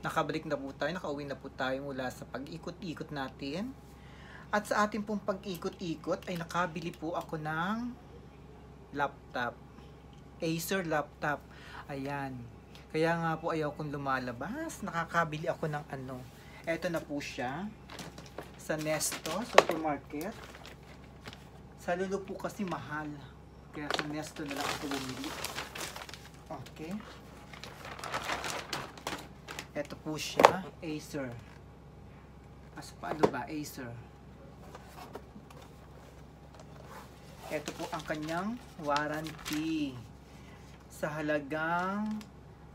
nakabalik na po tayo, nakauwi na po tayo mula sa pag-ikot-ikot natin. At sa ating pong pag-ikot-ikot ay nakabili po ako ng laptop. Acer laptop. Ayan. Kaya nga po ayaw kong lumalabas. Nakakabili ako ng ano. Eto na po siya. Sa Nesto Supermarket. Sa Lulu po kasi mahal. Kaya sa Nesto na lang ako bumili. Okay. Ito po siya, Acer. As paano ba, Acer? Ito po ang kanyang warranty. Sa halagang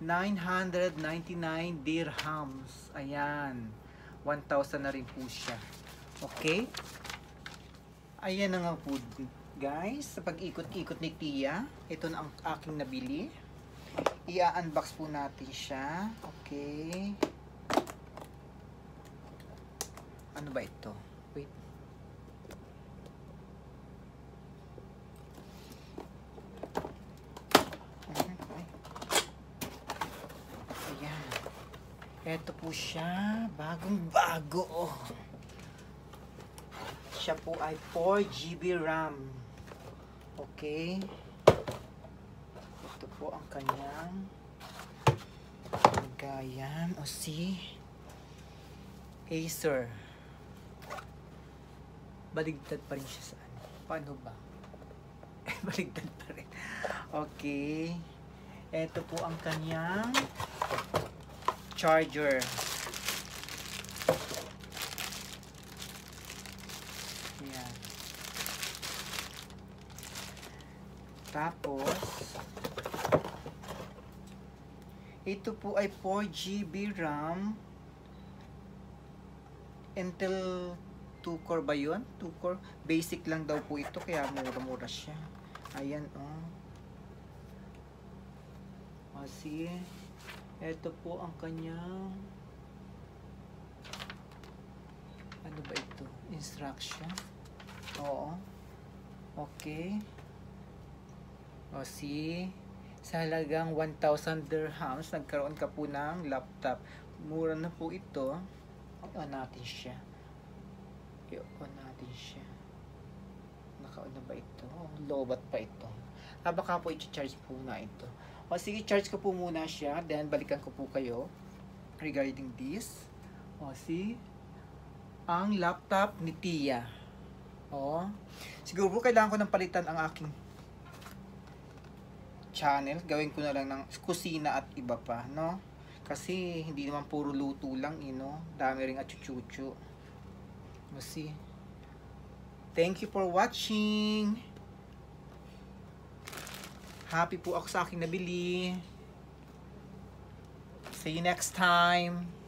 999 dirhams. Ayan. 1,000 na rin po siya. Okay? Ayan na nga po, guys. Sa pag-ikot-ikot ni Tia, ito na ang aking nabili. I-unbox po natin siya. Okay. Ano ba ito? Wait. Ay. Ayan. Ito po siya. Bagong bago. Siya po ay 4 GB RAM. Okay. Po ang kanyang gayan o si Acer. Baligtad pa rin siya sa ano. Paano ba? Baligtad pa rin. Okay. Ito po ang kanyang charger. Tapos, ito po ay 4 GB RAM. Intel 2 core ba yun? 2 core. Basic lang daw po ito, kaya mura-mura siya. Ayan, oh. See? Ito po ang kanyang ano ba ito? Instruction. Oo. Okay. O, see? Sa halagang 1,000 dirhams, nagkaroon ka po ng laptop. Mura na po ito. I-on natin siya. I-on natin siya. Naka-on na ba ito? Lobat pa ito. Ah, baka po i-charge po na ito. O sige, charge ko po muna siya. Then, balikan ko po kayo regarding this. O, see? Ang laptop ni Tia. O. Siguro po kailangan ko ng palitan ang aking channel. Gawin ko na lang ng kusina at iba pa, no? Kasi hindi naman puro luto lang, you know? Dami ring at chuchuchu. O, see? Thank you for watching. Happy po ako sa aking nabili. See you next time.